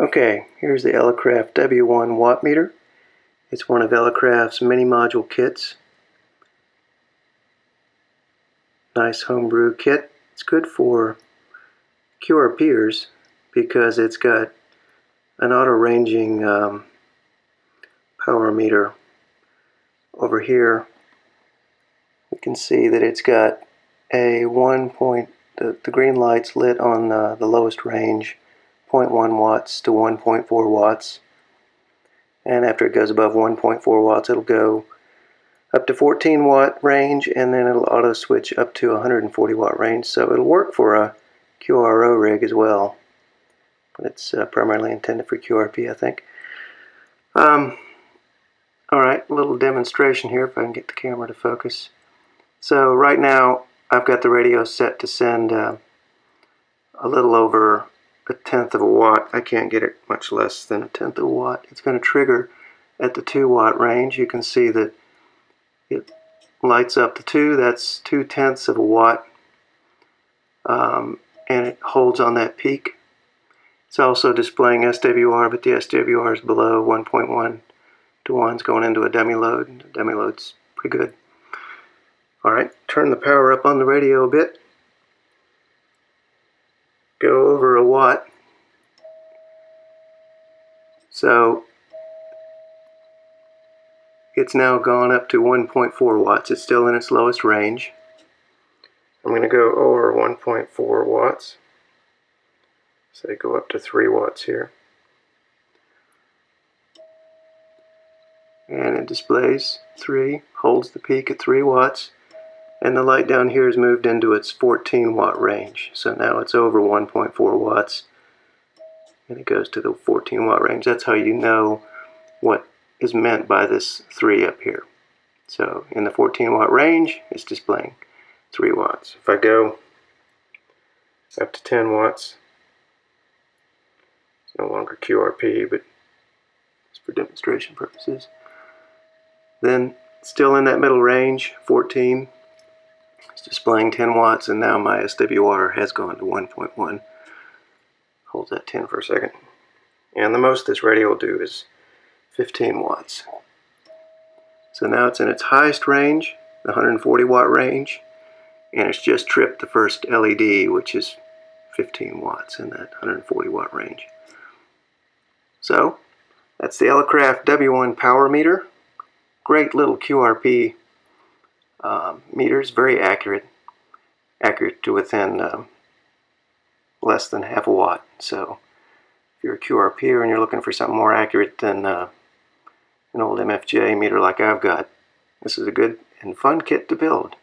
Okay, here's the Elecraft W1 watt meter. It's one of Elecraft's mini module kits. Nice homebrew kit. It's good for QRPers because it's got an auto ranging um, power meter over here. We can see that it's got a 1 point, the, the green light's lit on uh, the lowest range 0.1 watts to 1.4 watts. And after it goes above 1.4 watts it'll go up to 14 watt range and then it'll auto switch up to 140 watt range. So it'll work for a QRO rig as well. But it's uh, primarily intended for QRP I think. Um, alright a little demonstration here if I can get the camera to focus. So right now I've got the radio set to send uh, a little over a tenth of a watt. I can't get it much less than a tenth of a watt. It's going to trigger at the 2 watt range. You can see that it lights up the 2. That's 2 tenths of a watt. Um, and it holds on that peak. It's also displaying SWR, but the SWR is below 1.1 to 1. It's going into a dummy load. Dummy load's pretty good. Alright, turn the power up on the radio a bit go over a watt. So it's now gone up to 1.4 watts. It's still in its lowest range. I'm going to go over 1.4 watts. Say go up to 3 watts here. And it displays 3, holds the peak at 3 watts and the light down here has moved into its 14 watt range. So now it's over 1.4 watts. And it goes to the 14 watt range. That's how you know what is meant by this 3 up here. So in the 14 watt range it's displaying 3 watts. If I go up to 10 watts it's no longer QRP but it's for demonstration purposes. Then still in that middle range 14 it's displaying 10 watts and now my SWR has gone to 1.1. Hold that 10 for a second. And the most this radio will do is 15 watts. So now it's in its highest range, the 140 watt range, and it's just tripped the first LED, which is 15 watts in that 140 watt range. So, that's the Elecraft W1 power meter. Great little QRP um, meters, very accurate, accurate to within um, less than half a watt. So if you're a QRP and you're looking for something more accurate than uh, an old MFJ meter like I've got, this is a good and fun kit to build.